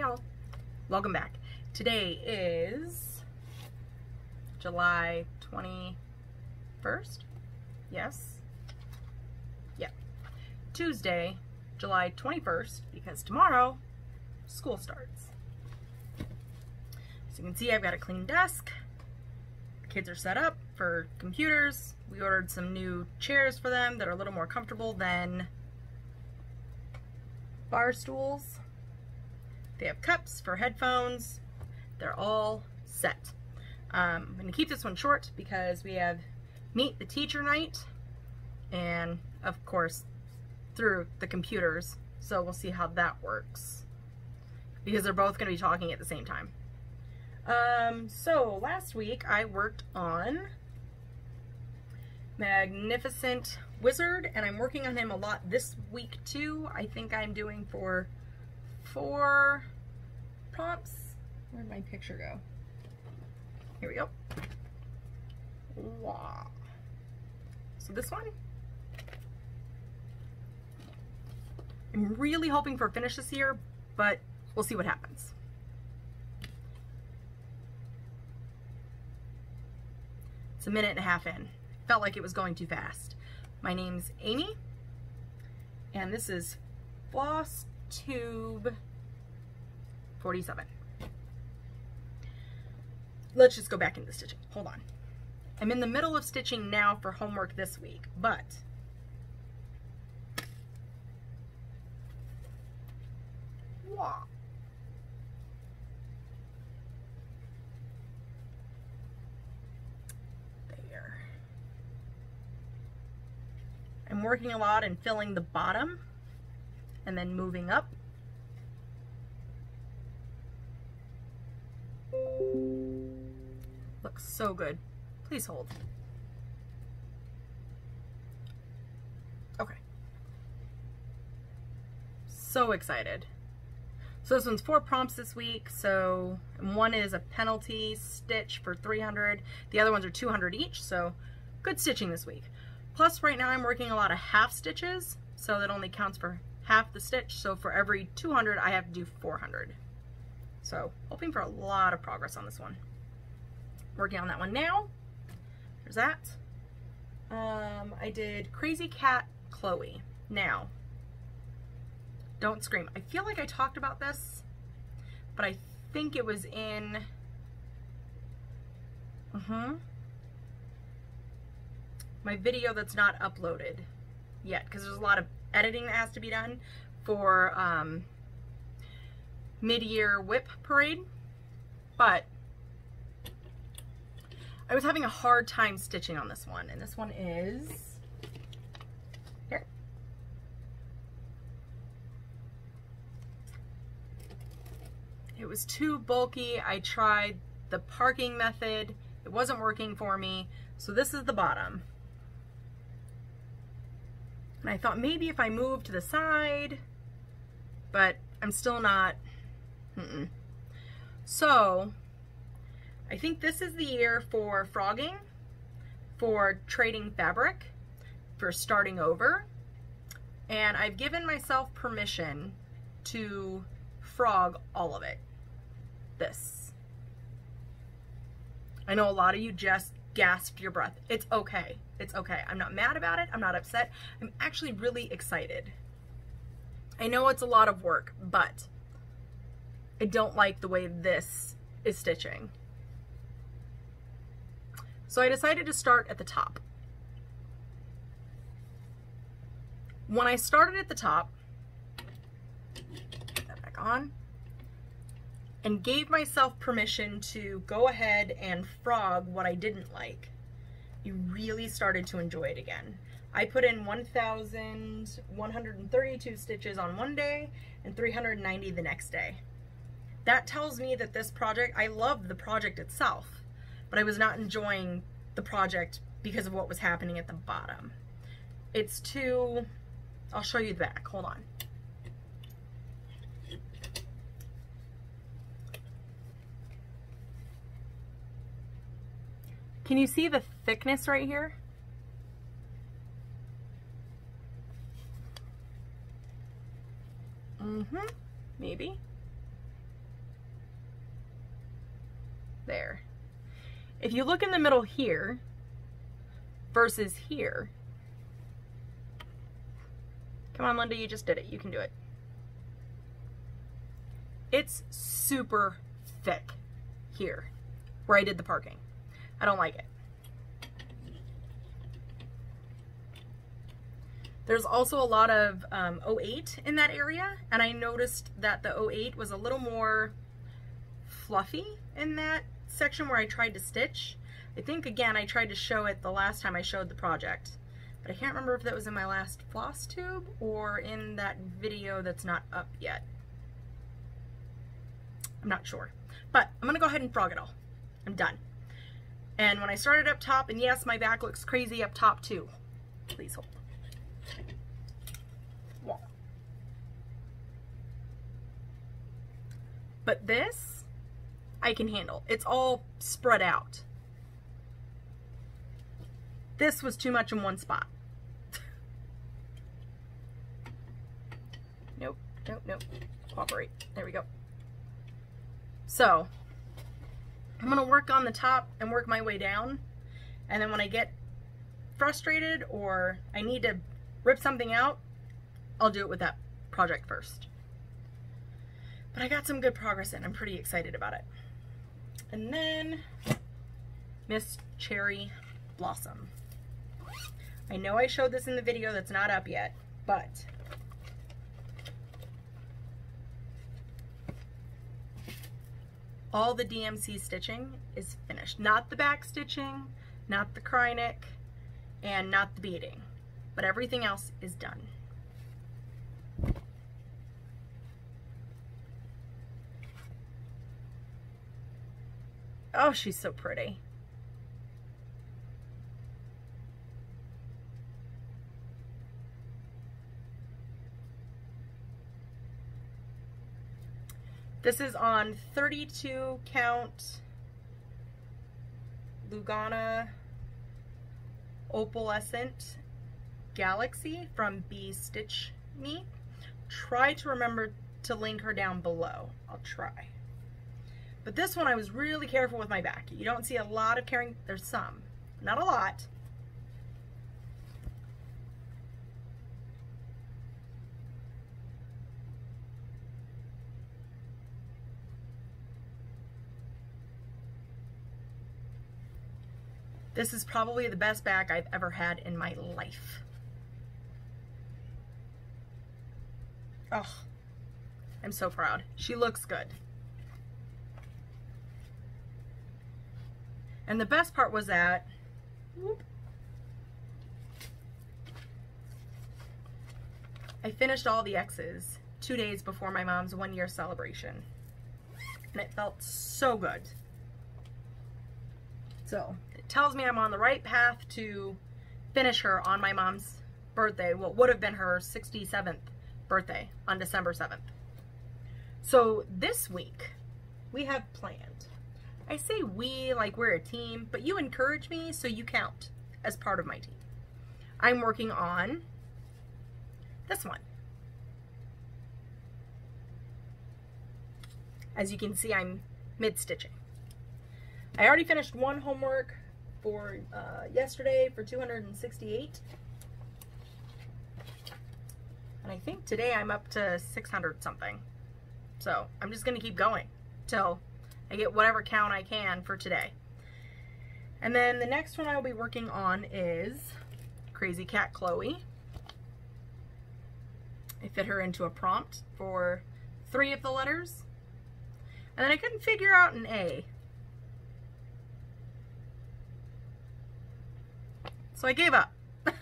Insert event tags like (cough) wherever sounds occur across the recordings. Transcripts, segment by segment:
Y'all, welcome back. Today is July 21st, yes, yeah, Tuesday, July 21st, because tomorrow school starts. As you can see, I've got a clean desk, kids are set up for computers, we ordered some new chairs for them that are a little more comfortable than bar stools. They have cups for headphones. They're all set. Um, I'm going to keep this one short because we have Meet the Teacher Night and, of course, through the computers. So we'll see how that works because they're both going to be talking at the same time. Um, so last week I worked on Magnificent Wizard, and I'm working on him a lot this week too. I think I'm doing for four prompts. Where'd my picture go? Here we go. Wow. So this one, I'm really hoping for a finish this year, but we'll see what happens. It's a minute and a half in felt like it was going too fast. My name's Amy, and this is Floss Tube 47. Let's just go back into stitching. Hold on. I'm in the middle of stitching now for homework this week, but wow. I'm working a lot and filling the bottom and then moving up. Looks so good. Please hold. Okay. So excited. So this one's four prompts this week. So one is a penalty stitch for 300. The other ones are 200 each. So good stitching this week. Plus right now I'm working a lot of half stitches, so that only counts for half the stitch. So for every 200, I have to do 400. So hoping for a lot of progress on this one. Working on that one now. There's that. Um, I did Crazy Cat Chloe. Now, don't scream. I feel like I talked about this, but I think it was in, uh-huh, my video that's not uploaded yet because there's a lot of editing that has to be done for um, mid-year WIP parade. But I was having a hard time stitching on this one. And this one is here. It was too bulky. I tried the parking method. It wasn't working for me. So this is the bottom. And I thought maybe if I move to the side, but I'm still not. Mm -mm. So I think this is the year for frogging, for trading fabric, for starting over. And I've given myself permission to frog all of it. This. I know a lot of you just gasped your breath. It's okay. It's okay. I'm not mad about it. I'm not upset. I'm actually really excited. I know it's a lot of work, but I don't like the way this is stitching. So I decided to start at the top. When I started at the top, put that back on, and gave myself permission to go ahead and frog what I didn't like, you really started to enjoy it again. I put in 1,132 stitches on one day and 390 the next day. That tells me that this project, I loved the project itself, but I was not enjoying the project because of what was happening at the bottom. It's too, I'll show you the back, hold on. Can you see the thickness right here? Mm-hmm, maybe. there. If you look in the middle here versus here, come on Linda, you just did it, you can do it. It's super thick here where I did the parking. I don't like it. There's also a lot of um, 08 in that area, and I noticed that the 08 was a little more fluffy in that section where I tried to stitch. I think, again, I tried to show it the last time I showed the project, but I can't remember if that was in my last floss tube or in that video that's not up yet. I'm not sure. But I'm to go ahead and frog it all. I'm done. And when I started up top, and yes, my back looks crazy up top too. Please hold. But this, I can handle. It's all spread out. This was too much in one spot. nope, nope, nope. Cooperate. There we go. So, I'm to work on the top and work my way down. And then when I get frustrated or I need to rip something out, I'll do it with that project first. But I got some good progress in. I'm pretty excited about it. And then Miss Cherry Blossom. I know I showed this in the video that's not up yet, but all the DMC stitching is finished. Not the back stitching, not the Kreinik, and not the beading, but everything else is done. Oh, she's so pretty. This is on 32 count Lugana Opalescent Galaxy from B Stitch Me. Try to remember to link her down below. I'll try. But this one I was really careful with my back. You don't see a lot of carrying, there's some, not a lot. This is probably the best back I've ever had in my life. Oh, I'm so proud. She looks good. And the best part was that, whoop, I finished all the X's two days before my mom's one year celebration. And it felt so good. So tells me I'm on the right path to finish her on my mom's birthday, what would have been her 67th birthday on December 7th. So this week we have planned I say we like we're a team, but you encourage me, so you count as part of my team. I'm working on this one. As you can see, I'm mid-stitching. I already finished one homework for uh, yesterday for 268. And I think today I'm up to 600 something. So I'm just to keep going till I get whatever count I can for today. And then the next one I'll be working on is Crazy Cat Chloe. I fit her into a prompt for three of the letters. And then I couldn't figure out an A. So I gave up. (laughs)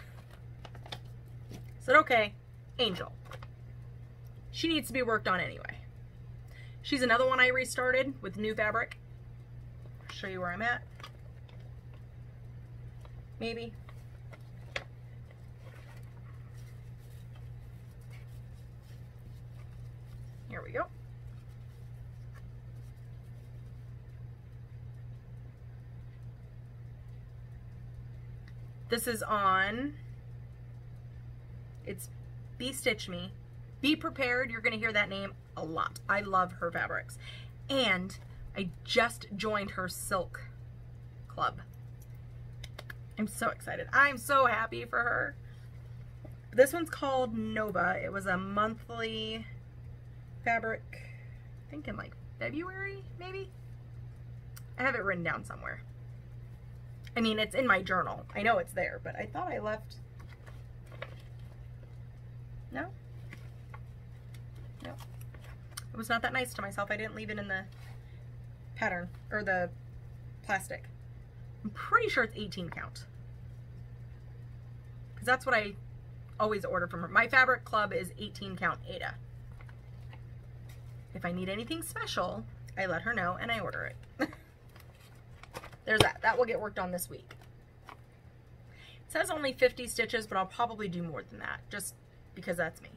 Said, okay, Angel. She needs to be worked on anyway. She's another one I restarted with new fabric. I'll show you where I'm at. Maybe. Here we go. This is on, it's Be Stitch Me. Be prepared, you're gonna hear that name a lot. I love her fabrics. And I just joined her silk club. I'm so excited. I'm so happy for her. This one's called Nova. It was a monthly fabric, I think in like February, maybe? I have it written down somewhere. I mean, it's in my journal. I know it's there, but I thought I left... No? No. It was not that nice to myself. I didn't leave it in the pattern, or the plastic. I'm pretty sure it's 18 count. Because that's what I always order from her. My fabric club is 18 count Aida. If I need anything special, I let her know and I order it. (laughs) There's that. That will get worked on this week. It says only 50 stitches, but I'll probably do more than that just because that's me.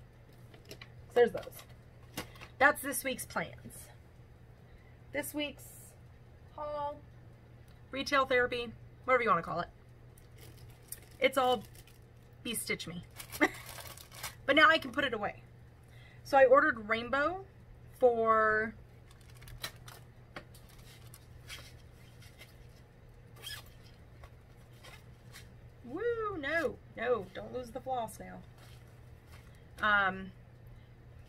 So there's those. That's this week's plans. This week's haul, retail therapy, whatever you want to call it. It's all be stitch me. (laughs) but now I can put it away. So I ordered rainbow for Woo, no, no, don't lose the floss now. Um,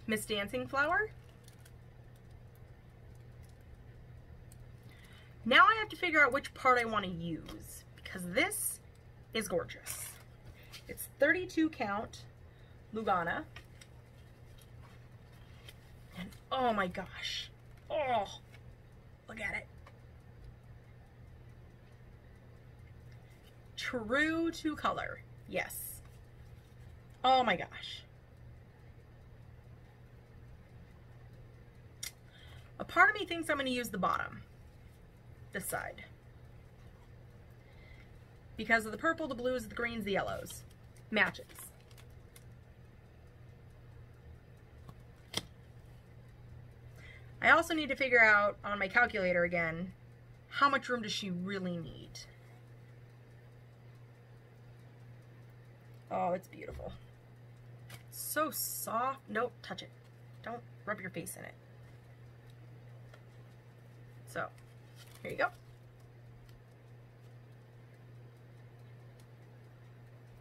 Miss Dancing Flower. Now I have to figure out which part I want to use because this is gorgeous. It's 32 count Lugana. And oh my gosh. Oh, look at it. True to color. Yes. Oh my gosh. A part of me thinks I'm going to use the bottom. This side. Because of the purple, the blues, the greens, the yellows. Matches. I also need to figure out on my calculator again, how much room does she really need? Oh, it's beautiful. So soft. Nope, touch it. Don't rub your face in it. So, here you go.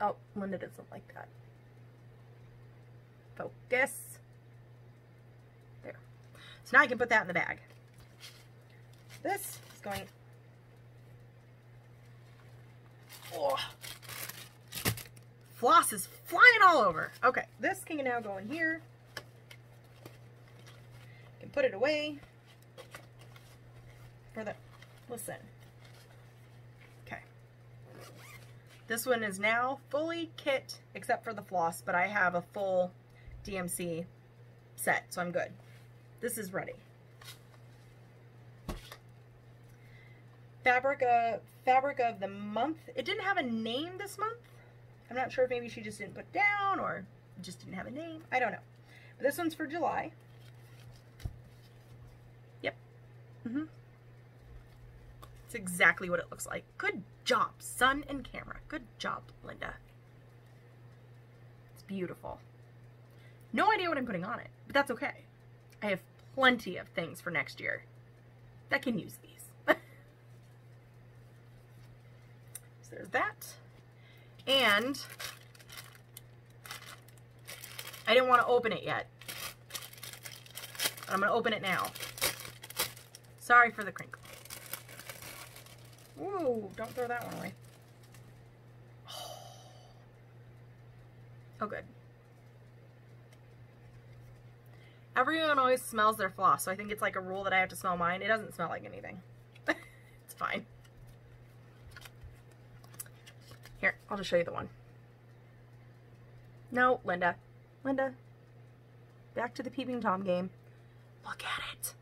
Oh, Linda doesn't like that. Focus. There. So now I can put that in the bag. This is going... Oh. Floss is flying all over. Okay, this can now go in here. You Can put it away. For the... Listen. Okay. This one is now fully kit except for the floss, but I have a full DMC set, so I'm good. This is ready. Fabric, uh, fabric of the month. It didn't have a name this month. I'm not sure if maybe she just didn't put down or just didn't have a name. I don't know. But this one's for July. Yep. Mm-hmm. It's exactly what it looks like. Good job, sun and camera. Good job, Linda. It's beautiful. No idea what I'm putting on it, but that's okay. I have plenty of things for next year that can use these. (laughs) so there's that. And I didn't want to open it yet. I'm going to open it now. Sorry for the crinkle. Ooh, don't throw that one away. Oh, good. Everyone always smells their floss, so I think it's like a rule that I have to smell mine. It doesn't smell like anything. (laughs) it's fine. Here, I'll just show you the one. No, Linda. Linda. Back to the Peeping Tom game. Look at it.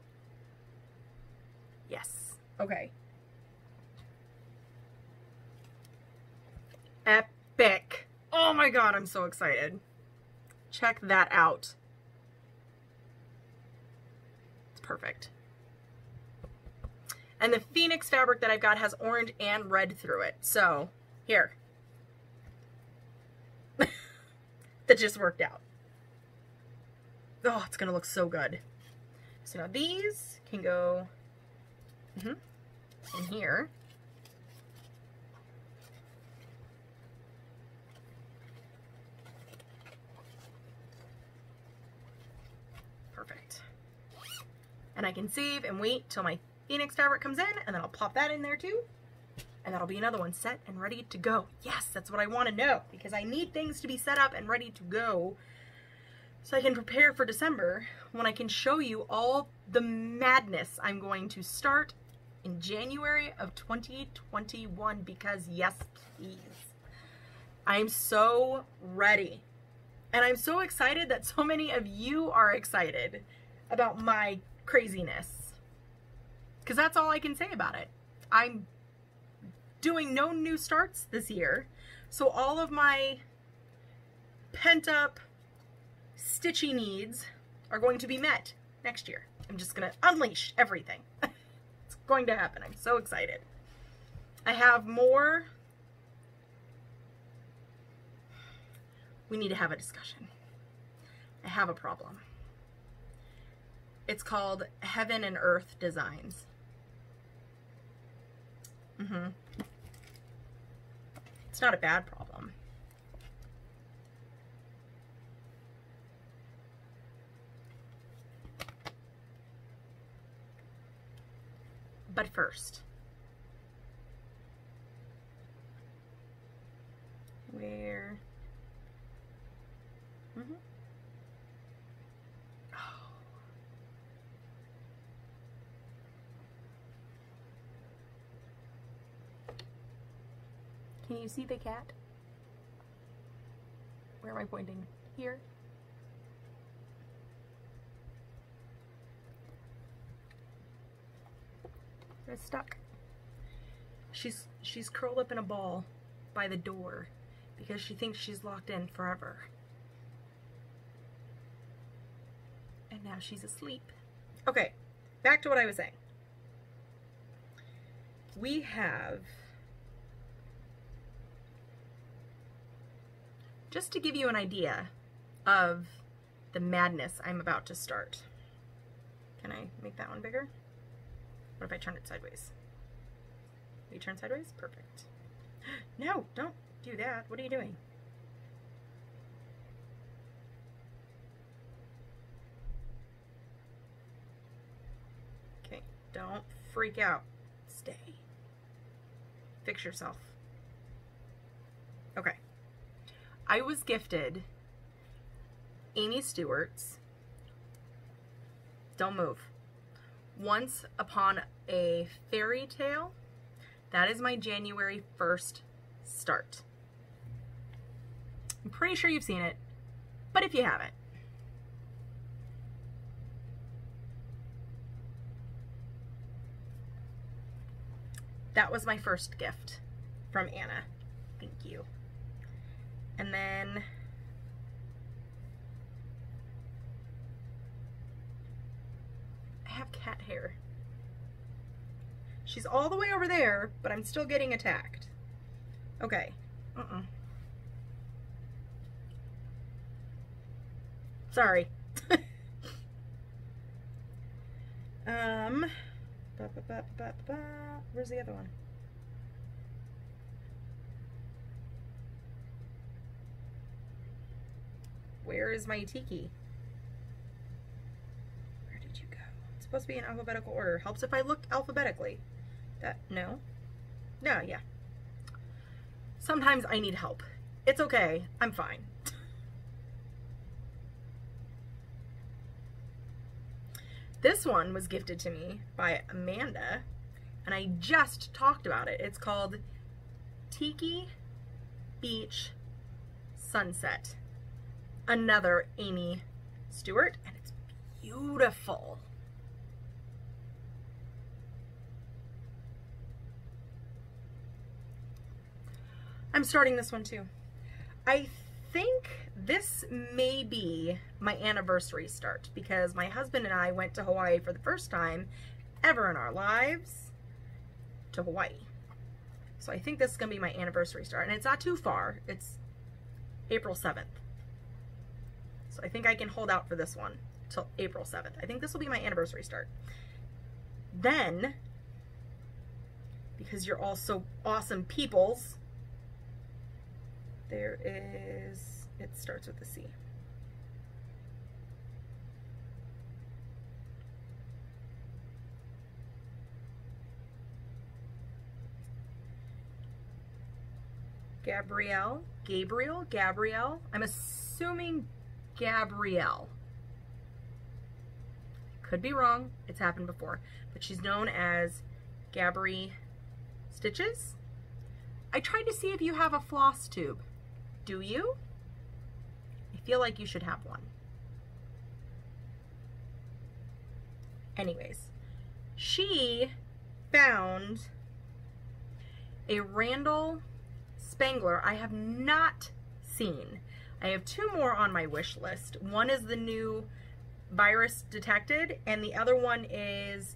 Yes. Okay. epic. Oh my god, I'm so excited. Check that out. It's perfect. And the Phoenix fabric that I've got has orange and red through it. So, here. That just worked out. Oh, it's to look so good. So now these can go Mm-hmm. In here. Perfect. And I can save and wait till my Phoenix fabric comes in, and then I'll pop that in there too. And that'll be another one set and ready to go. Yes, that's what I want to know, because I need things to be set up and ready to go so I can prepare for December when I can show you all the madness I'm going to start in January of 2021 because yes, please. I'm so ready. And I'm so excited that so many of you are excited about my craziness. Because that's all I can say about it. I'm doing no new starts this year. So all of my pent up stitchy needs are going to be met next year. I'm just going to unleash everything. (laughs) it's going to happen. I'm so excited. I have more. We need to have a discussion. I have a problem. It's called Heaven and Earth Designs. Mm-hmm. It's not a bad problem. But first, where? Mm-hmm. Can you see the cat? Where am I pointing? Here? It's stuck. She's she's curled up in a ball by the door because she thinks she's locked in forever. And now she's asleep. Okay, back to what I was saying. We have just to give you an idea of the madness I'm about to start. Can I make that one bigger? What if I turn it sideways? You turn sideways? Perfect. (gasps) No, don't do that. What are you doing? Okay, don't freak out. Stay. Fix yourself. Okay. I was gifted Amy Stewart's Don't Move once Upon a Fairy Tale. That is my January 1st start. I'm pretty sure you've seen it, but if you haven't, that was my first gift from Anna. Thank you. And then I have cat hair. She's all the way over there, but I'm still getting attacked. Okay. Uh-uh. Sorry. (laughs) um, ba, ba, ba, where's the other one? Where is my tiki? Where did you go? It's supposed to be in alphabetical order. Helps if I look alphabetically. That, no? No, yeah. Sometimes I need help. It's okay. I'm fine. this one was gifted to me by Amanda, and I just talked about it. It's called Tiki Beach Sunset. Another Amy Stewart, and it's beautiful. I'm starting this one too. I think this may be my anniversary start because my husband and I went to Hawaii for the first time ever in our lives to Hawaii. So I think this is going to be my anniversary start. And it's not too far. It's April 7th. I think I can hold out for this one till April 7th. I think this will be my anniversary start. Then because you're all so awesome peoples. There is, it starts with a C. Gabrielle, Gabriel, Gabrielle. I'm assuming Gabrielle. Could be wrong. It's happened before. But she's known as Gabri Stitches. I tried to see if you have a floss tube. Do you? I feel like you should have one. Anyways, she found a Randal Spangler I have not seen. I have two more on my wish list. One is the new virus detected, and the other one is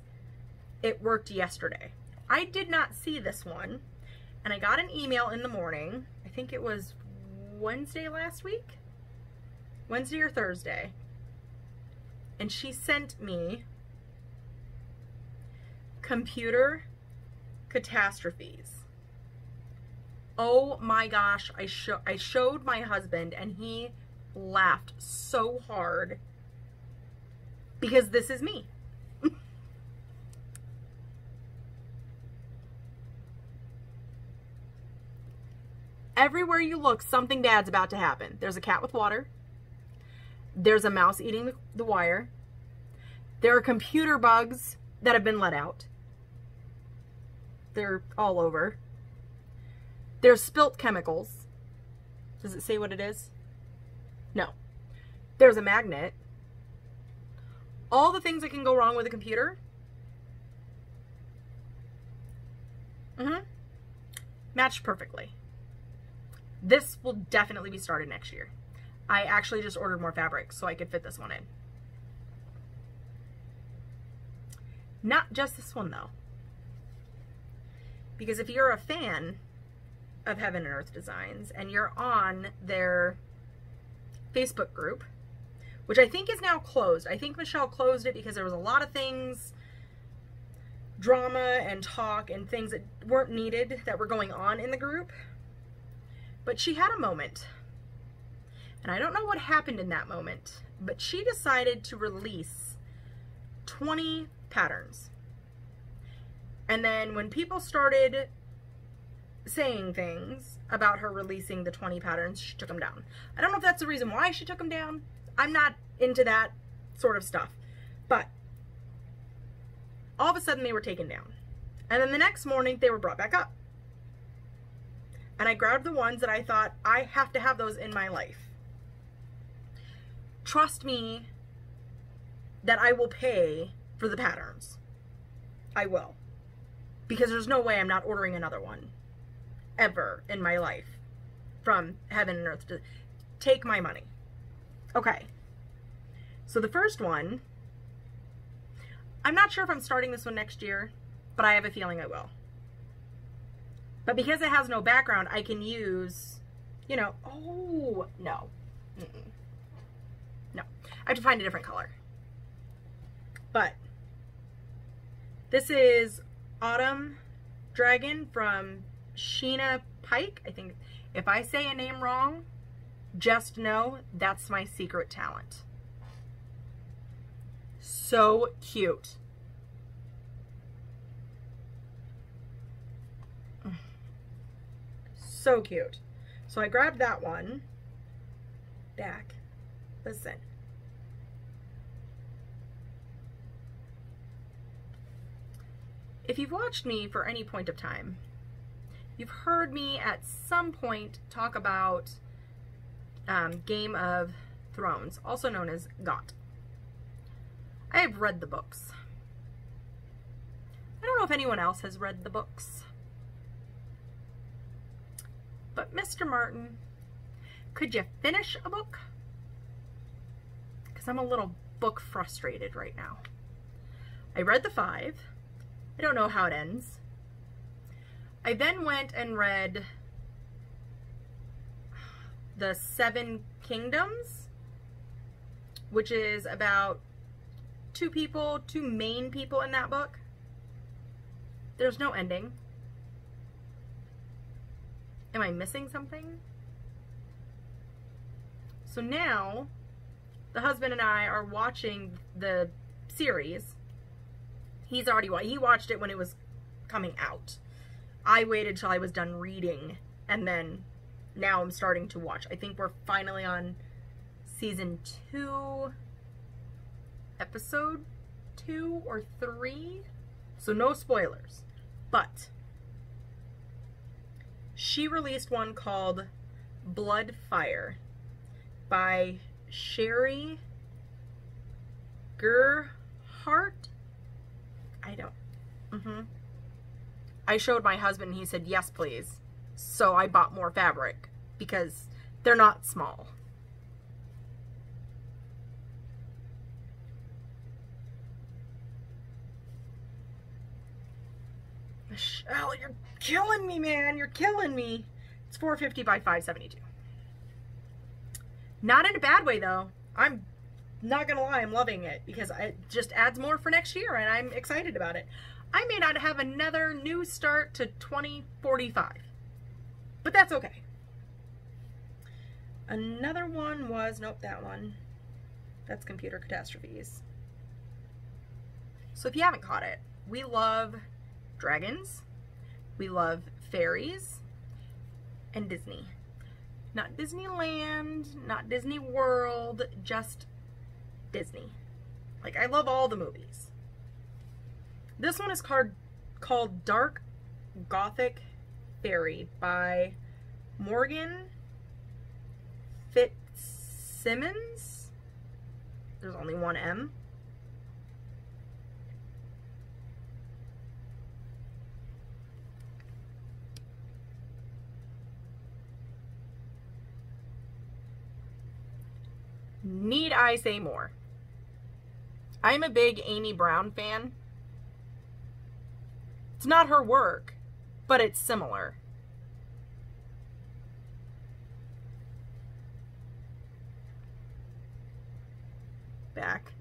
it worked yesterday. I did not see this one, and I got an email in the morning. I think it was Wednesday last week, Wednesday or Thursday, and she sent me computer catastrophes oh my gosh, I, show, I showed my husband and he laughed so hard because this is me. (laughs) Everywhere you look, something bad's about to happen. There's a cat with water. There's a mouse eating the, the wire. There are computer bugs that have been let out. They're all over. There's spilt chemicals. Does it say what it is? No. There's a magnet. All the things that can go wrong with a computer. Mm-hmm. Matched perfectly. This will definitely be started next year. I actually just ordered more fabric so I could fit this one in. Not just this one though. Because if you're a fan of Heaven and Earth Designs and you're on their Facebook group, which I think is now closed. I think Michelle closed it because there was a lot of things, drama and talk and things that weren't needed that were going on in the group. But she had a moment. And I don't know what happened in that moment, but she decided to release 20 patterns. And then when people started saying things about her releasing the 20 patterns, she took them down. I don't know if that's the reason why she took them down. I'm not into that sort of stuff. But all of a sudden they were taken down. And then the next morning they were brought back up. And I grabbed the ones that I thought I have to have those in my life. Trust me that I will pay for the patterns. I will. Because there's no way I'm not ordering another one ever in my life from heaven and earth to take my money. Okay. So the first one, I'm not sure if I'm starting this one next year, but I have a feeling I will. But because it has no background, I can use, you know, oh, no. Mm -mm. No. I have to find a different color. But this is Autumn Dragon from Sheena Pike. I think if I say a name wrong, just know that's my secret talent. So cute. So cute. So I grabbed that one back. Listen. If you've watched me for any point of time, You've heard me at some point talk about um, Game of Thrones, also known as GOT. I have read the books. I don't know if anyone else has read the books. But Mr. Martin, could you finish a book? Because I'm a little book frustrated right now. I read the five. I don't know how it ends. I then went and read The Seven Kingdoms, which is about two people, two main people in that book. There's no ending. Am I missing something? So now, the husband and I are watching the series. He's already he watched it when it was coming out. I waited till I was done reading and then now I'm starting to watch. I think we're finally on season 2 episode 2 or 3. So no spoilers. But she released one called Blood Fire by Sherry Gerhardt. I don't. Mm-hmm. I showed my husband. And he said yes, please. So I bought more fabric because they're not small. Michelle, you're killing me, man. You're killing me. It's 450 by 572. Not in a bad way, though. I'm not going to lie. I'm loving it because it just adds more for next year, and I'm excited about it. I may not have another new start to 2045, but that's okay. Another one was, nope, that one. That's Computer Catastrophes. So if you haven't caught it, we love dragons, we love fairies, and Disney. Not Disneyland, not Disney World, just Disney. Like, I love all the movies. This one is called, called Dark Gothic Fairy by Morgan Fitzsimons. There's only one M. Need I say more? I'm a big Amy Brown fan. It's not her work, but it's similar. Back.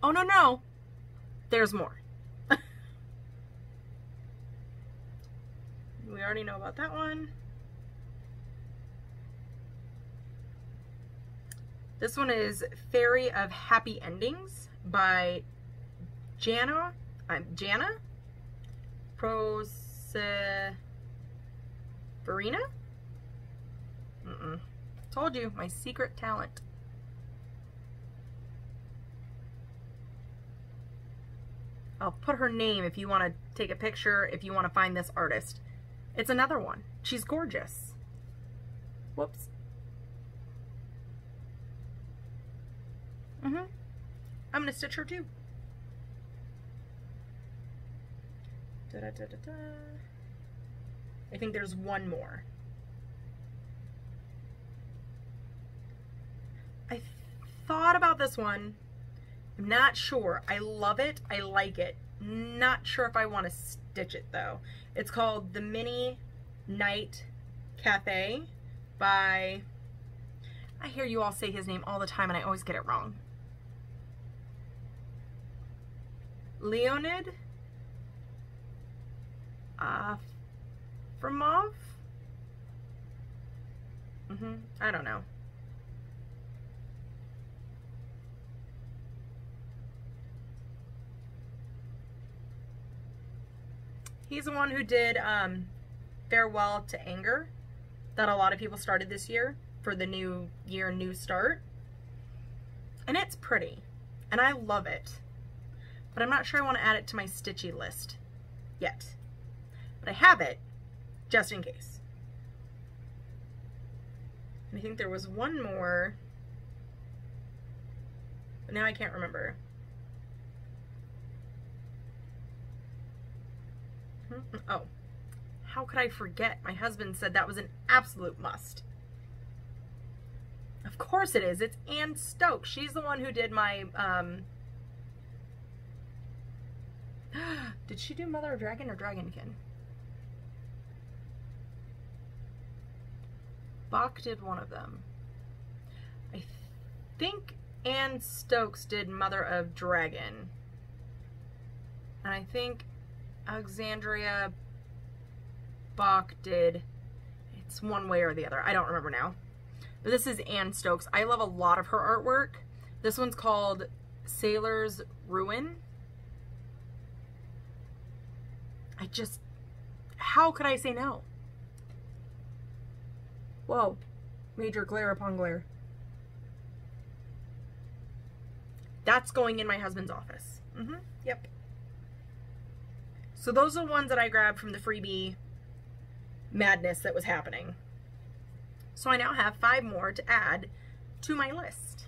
Oh, no, no. There's more. (laughs) we already know about that one. This one is Fairy of Happy Endings by Jana, I'm Jana Proserina? Mm-mm. Told you, my secret talent. I'll put her name if you want to take a picture, if you want to find this artist. It's another one. She's gorgeous. Whoops. Mm-hmm. I'm going to stitch her too. Da, da, da, da, da. I think there's one more. I thought about this one. I'm not sure. I love it. I like it. Not sure if I want to stitch it though. It's called The Mini Night Cafe by, I hear you all say his name all the time and I always get it wrong. Leonid uh, Fromov? Mm-hmm. I don't know. He's the one who did um, Farewell to Anger that a lot of people started this year for the new year, new start. And it's pretty. And I love it but I'm not sure I want to add it to my stitchy list yet. I have it just in case. And I think there was one more, but now I can't remember. Hmm, oh, how could I forget? My husband said that was an absolute must. Of course it is. It's Anne Stokes. She's the one who did my um, (gasps) Did she do Mother of Dragon or Dragonkin? Bach did one of them. I think Anne Stokes did Mother of Dragon. And I think Alexandria Bach did It's one way or the other. I don't remember now. But this is Anne Stokes. I love a lot of her artwork. This one's called Sailor's Ruin. I just, how could I say no? Whoa, major glare upon glare. That's going in my husband's office. Mm-hmm, yep. So those are the ones that I grabbed from the freebie madness that was happening. So I now have five more to add to my list.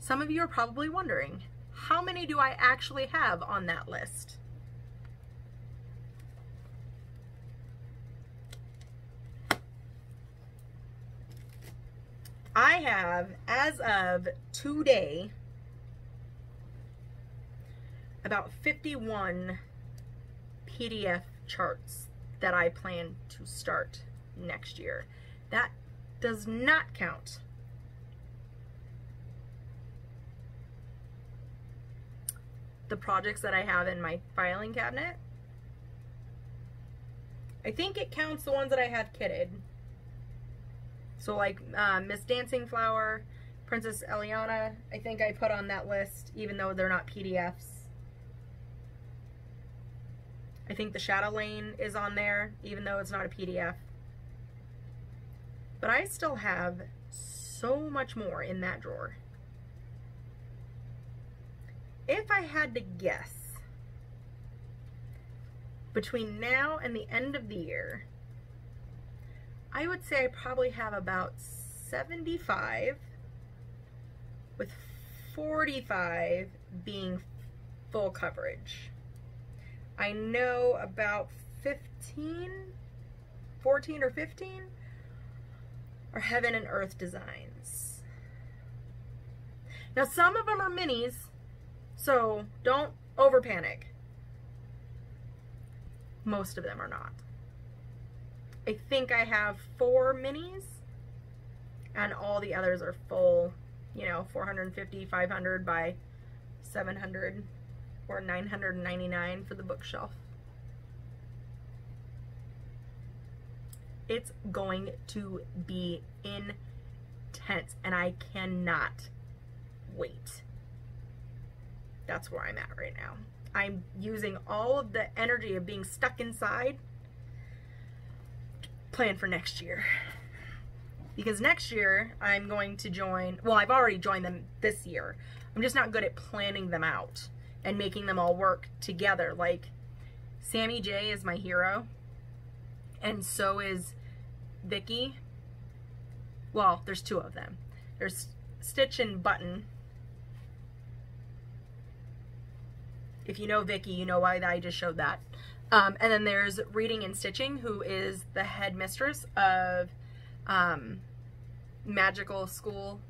Some of you are probably wondering, how many do I actually have on that list? I have, as of today, about 51 PDF charts that I plan to start next year. That does not count the projects that I have in my filing cabinet. I think it counts the ones that I have kitted. So like uh, Miss Dancing Flower, Princess Eliana, I think I put on that list, even though they're not PDFs. I think the Shadow Lane is on there, even though it's not a PDF. But I still have so much more in that drawer. If I had to guess, between now and the end of the year, I would say I probably have about 75 with 45 being full coverage. I know about 15, 14 or 15 are heaven and earth designs. Now some of them are minis, so don't over panic. Most of them are not. I think I have four minis and all the others are full, you know, 450, 500 by 700 or 999 for the bookshelf. It's going to be intense and I cannot wait. That's where I'm at right now. I'm using all of the energy of being stuck inside plan for next year. Because next year I'm going to join, well, I've already joined them this year. I'm just not good at planning them out and making them all work together. Like Sammy J is my hero, and so is Vicky. Well, there's two of them. There's Stitch and Button. If you know Vicky, you know why I just showed that. Um, and then there's Reading and Stitching, who is the head mistress of um, Magical School.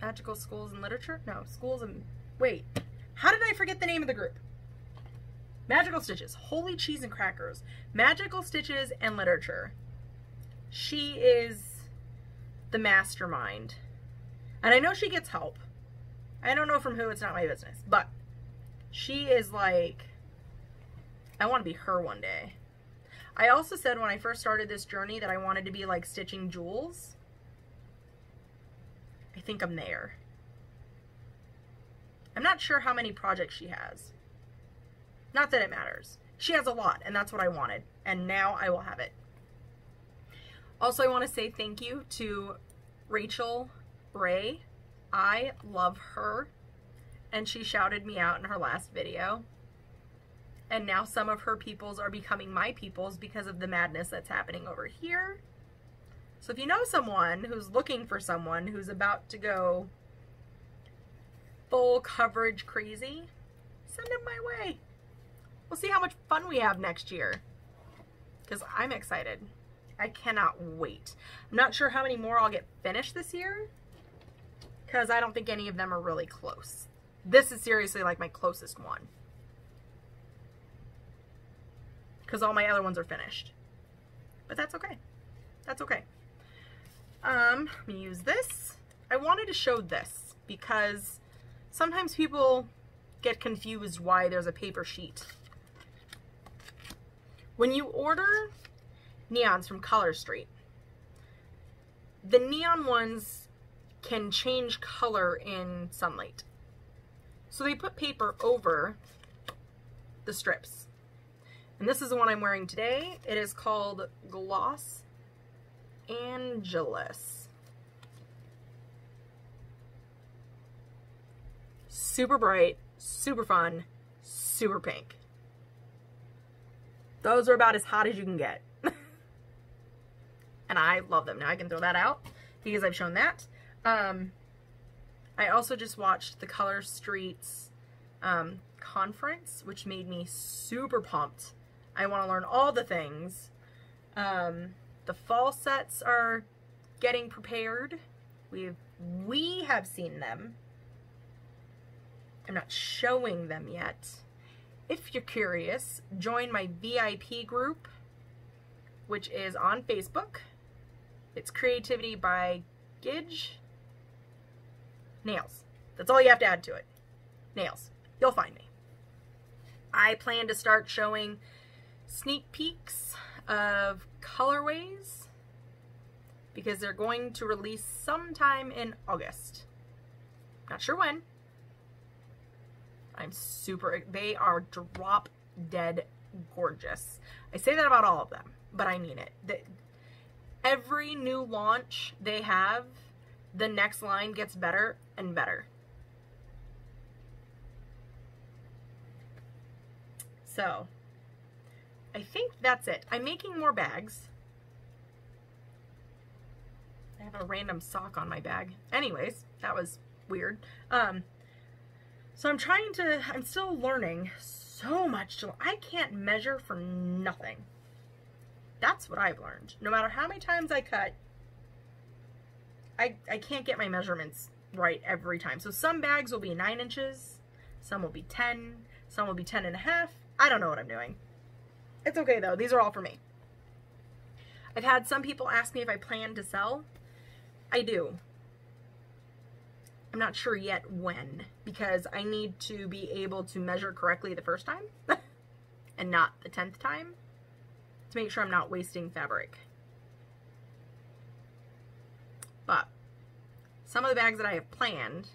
Magical Schools and Literature? No, Schools and... Wait, how did I forget the name of the group? Magical Stitches. Holy Cheese and Crackers. Magical Stitches and Literature. She is the mastermind. And I know she gets help. I don't know from who, it's not my business. But she is like, I want to be her one day. I also said when I first started this journey that I wanted to be like stitching jewels. I think I'm there. I'm not sure how many projects she has. Not that it matters. She has a lot, and that's what I wanted. And now I will have it. Also, I want to say thank you to Rachel Ray. I love her and she shouted me out in her last video. And now some of her peoples are becoming my peoples because of the madness that's happening over here. So if you know someone who's looking for someone who's about to go full coverage crazy, send them my way. We'll see how much fun we have next year. Because I'm excited. I cannot wait. I'm not sure how many more I'll get finished this year. Because I don't think any of them are really close. This is seriously like my closest one. Because all my other ones are finished. But that's okay. That's okay. Um, let me use this. I wanted to show this because sometimes people get confused why there's a paper sheet. When you order neons from Color Street. The neon ones can change color in sunlight. So they put paper over the strips. And this is the one I'm wearing today. It is called Gloss Angeles. Super bright, super fun, super pink. Those are about as hot as you can get. (laughs) and I love them. Now I can throw that out because I've shown that. Um, I also just watched the Color Streets um, conference, which made me super pumped. I want to learn all the things. Um, the fall sets are getting prepared. We've we have seen them. I'm not showing them yet. If you're curious, join my VIP group, which is on Facebook. It's Creativity by Gidge. Nails. That's all you have to add to it. Nails. You'll find me. I plan to start showing sneak peeks of colorways because they're going to release sometime in August. Not sure when. I'm super, they are drop dead gorgeous. I say that about all of them, but I mean it. Every new launch they have, the next line gets better and better. So, I think that's it. I'm making more bags. I have a random sock on my bag. Anyways, that was weird. Um, so I'm trying to, I'm still learning so much. To, I can't measure for nothing. That's what I've learned. No matter how many times I cut, I, I can't get my measurements right every time. So some bags will be 9 inches, some will be 10, some will be 10 and a half. I don't know what I'm doing. It's okay though. These are all for me. I've had some people ask me if I plan to sell. I do. I'm not sure yet when because I need to be able to measure correctly the first time (laughs) and not the 10th time to make sure I'm not wasting fabric. But some of the bags that I have planned,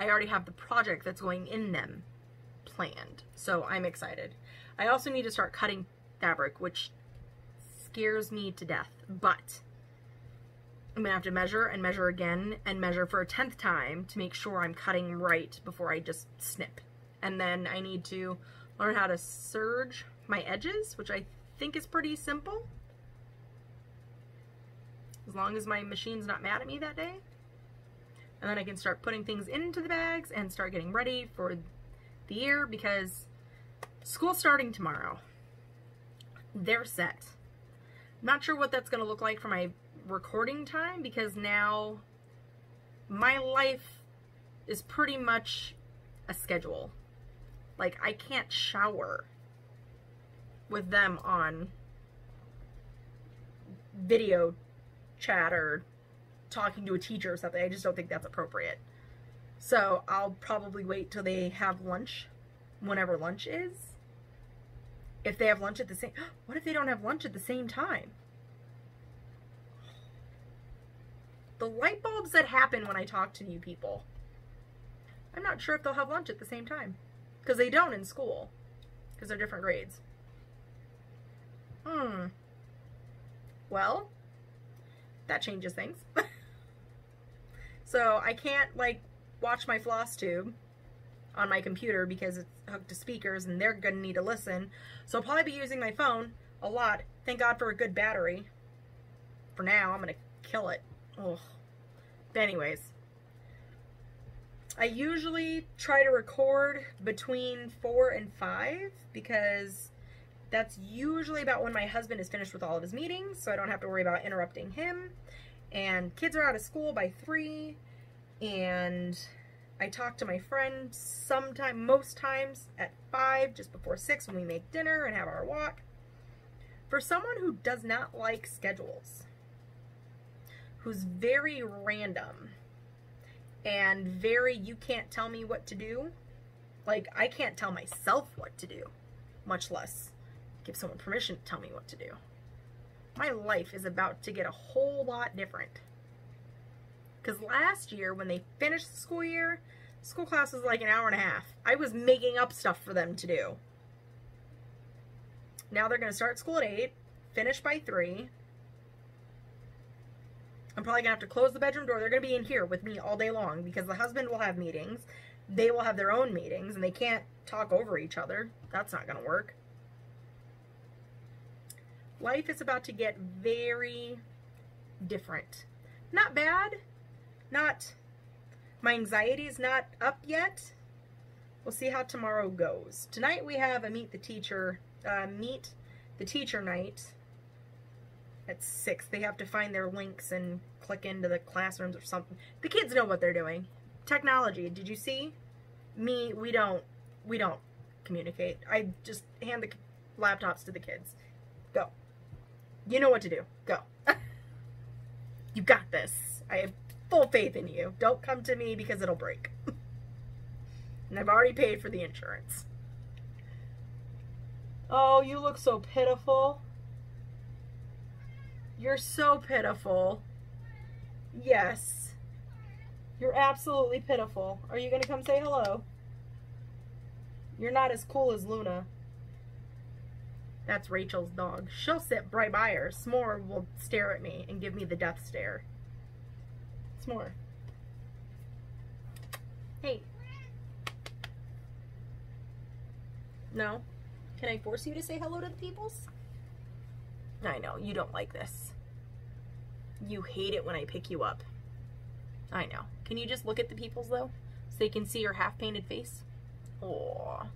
I already have the project that's going in them planned. So I'm excited. I also need to start cutting fabric, which scares me to death. But I'm to have to measure and measure again and measure for a 10th time to make sure I'm cutting right before I just snip. And then I need to learn how to serge my edges, which I think is pretty simple. As long as my machine's not mad at me that day. And then I can start putting things into the bags and start getting ready for the year because school's starting tomorrow. They're set. Not sure what that's going to look like for my recording time because now my life is pretty much a schedule. Like, I can't shower with them on video chat or talking to a teacher or something. I just don't think that's appropriate. So I'll probably wait till they have lunch, whenever lunch is. If they have lunch at the same, (gasps) what if they don't have lunch at the same time? The light bulbs that happen when I talk to new people. I'm not sure if they'll have lunch at the same time. Because they don't in school. Because they're different grades. Hmm. Well, that changes things. (laughs) so I can't like watch my floss tube on my computer because it's hooked to speakers and they're to need to listen. So I'll probably be using my phone a lot. Thank God for a good battery. For now, I'm to kill it. Ugh. But anyways, I usually try to record between 4 and 5 because that's usually about when my husband is finished with all of his meetings, so I don't have to worry about interrupting him. And kids are out of school by 3, and I talk to my friend sometime, most times at 5, just before 6 when we make dinner and have our walk. For someone who does not like schedules, who's very random, and very you can't tell me what to do, like I can't tell myself what to do, much less give someone permission to tell me what to do. My life is about to get a whole lot different. Because last year, when they finished the school year, school class was like an hour and a half. I was making up stuff for them to do. Now they're going to start school at 8, finish by 3. I'm probably going to have to close the bedroom door. They're going to be in here with me all day long because the husband will have meetings. They will have their own meetings and they can't talk over each other. That's not going to work. Life is about to get very different. Not bad. Not, my anxiety is not up yet. We'll see how tomorrow goes. Tonight we have a meet the teacher, uh, meet the teacher night at 6. They have to find their links and click into the classrooms or something. The kids know what they're doing. Technology, did you see? Me, we don't, we don't communicate. I just hand the laptops to the kids. You know what to do. Go. (laughs) you got this. I have full faith in you. Don't come to me because it'll break. (laughs) and I've already paid for the insurance. Oh, you look so pitiful. You're so pitiful. Yes. You're absolutely pitiful. Are you going to come say hello? You're not as cool as Luna. That's Rachel's dog. She'll sit right by her. S'more will stare at me and give me the death stare. S'more. Hey. No? Can I force you to say hello to the peoples? I know, you don't like this. You hate it when I pick you up. I know. Can you just look at the peoples, though? So they can see your half-painted face? Aww.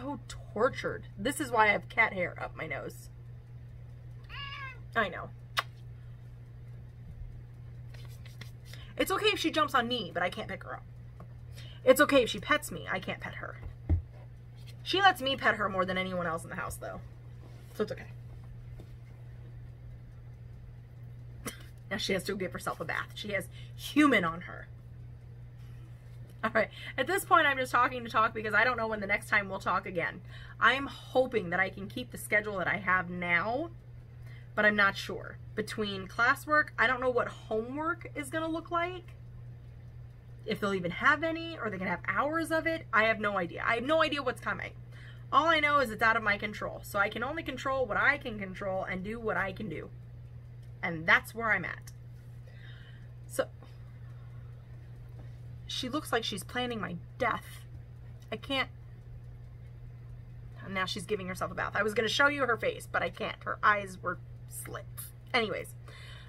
So tortured. This is why I have cat hair up my nose. I know. It's okay if she jumps on me, but I can't pick her up. It's okay if she pets me. I can't pet her. She lets me pet her more than anyone else in the house, though. So it's okay. (laughs) now she has to give herself a bath. She has human on her. (laughs) All right. At this point, I'm just talking to talk because I don't know when the next time we'll talk again. I'm hoping that I can keep the schedule that I have now, but I'm not sure. Between classwork, I don't know what homework is going to look like if they'll even have any or they can have hours of it. I have no idea. I have no idea what's coming. All I know is it's out of my control. So I can only control what I can control and do what I can do. And that's where I'm at. So she looks like she's planning my death. I can't. Now she's giving herself a bath. I was going to show you her face, but I can't. Her eyes were slit. Anyways,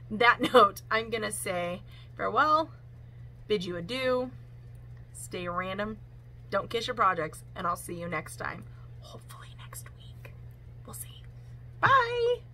that (laughs) note, I'm going to say farewell bid you adieu. Stay random. Don't kiss your projects. And I'll see you next time. Hopefully next week. We'll see. Bye.